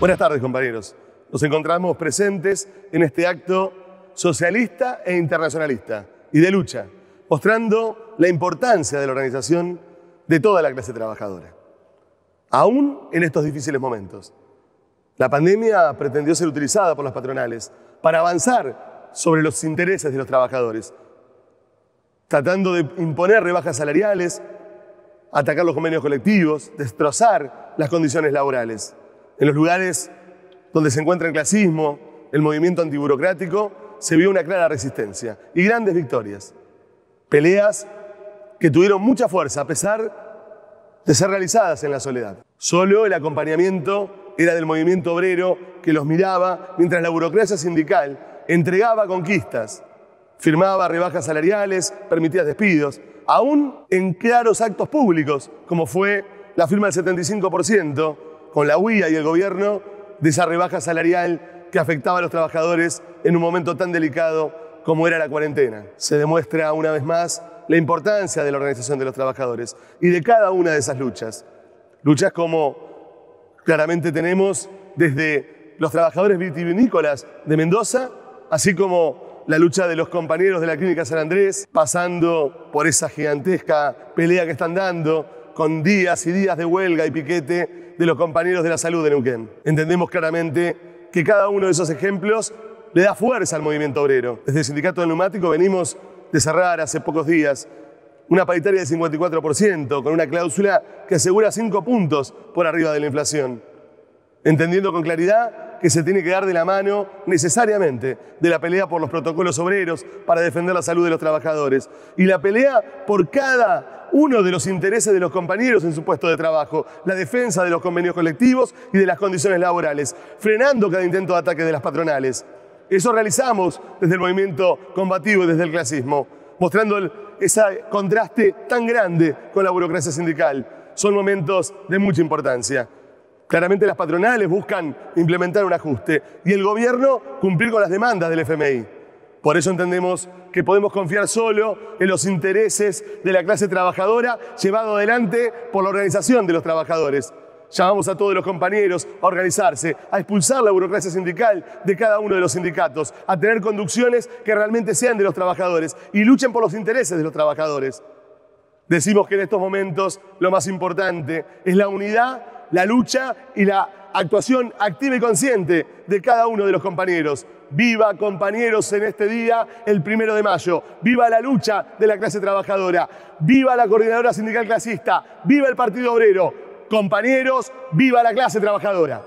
Buenas tardes, compañeros. Nos encontramos presentes en este acto socialista e internacionalista y de lucha, mostrando la importancia de la organización de toda la clase trabajadora, aún en estos difíciles momentos. La pandemia pretendió ser utilizada por las patronales para avanzar sobre los intereses de los trabajadores, tratando de imponer rebajas salariales, atacar los convenios colectivos, destrozar las condiciones laborales. En los lugares donde se encuentra el clasismo, el movimiento antiburocrático, se vio una clara resistencia y grandes victorias. Peleas que tuvieron mucha fuerza a pesar de ser realizadas en la soledad. Solo el acompañamiento era del movimiento obrero que los miraba mientras la burocracia sindical entregaba conquistas, firmaba rebajas salariales, permitía despidos, aún en claros actos públicos, como fue la firma del 75% con la UIA y el gobierno de esa rebaja salarial que afectaba a los trabajadores en un momento tan delicado como era la cuarentena. Se demuestra una vez más la importancia de la organización de los trabajadores y de cada una de esas luchas. Luchas como claramente tenemos desde los trabajadores vitivinícolas de Mendoza, así como la lucha de los compañeros de la Clínica San Andrés, pasando por esa gigantesca pelea que están dando, con días y días de huelga y piquete de los compañeros de la salud de Neuquén. Entendemos claramente que cada uno de esos ejemplos le da fuerza al movimiento obrero. Desde el Sindicato del Neumático venimos de cerrar hace pocos días una paritaria de 54%, con una cláusula que asegura 5 puntos por arriba de la inflación, entendiendo con claridad que se tiene que dar de la mano necesariamente de la pelea por los protocolos obreros para defender la salud de los trabajadores y la pelea por cada uno de los intereses de los compañeros en su puesto de trabajo, la defensa de los convenios colectivos y de las condiciones laborales, frenando cada intento de ataque de las patronales. Eso realizamos desde el movimiento combativo y desde el clasismo, mostrando ese contraste tan grande con la burocracia sindical. Son momentos de mucha importancia. Claramente las patronales buscan implementar un ajuste y el gobierno cumplir con las demandas del FMI. Por eso entendemos que podemos confiar solo en los intereses de la clase trabajadora llevado adelante por la organización de los trabajadores. Llamamos a todos los compañeros a organizarse, a expulsar la burocracia sindical de cada uno de los sindicatos, a tener conducciones que realmente sean de los trabajadores y luchen por los intereses de los trabajadores. Decimos que en estos momentos lo más importante es la unidad, la lucha y la actuación activa y consciente de cada uno de los compañeros. Viva compañeros en este día, el primero de mayo. Viva la lucha de la clase trabajadora. Viva la coordinadora sindical clasista. Viva el Partido Obrero. Compañeros, viva la clase trabajadora.